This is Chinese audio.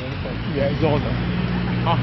我们在的好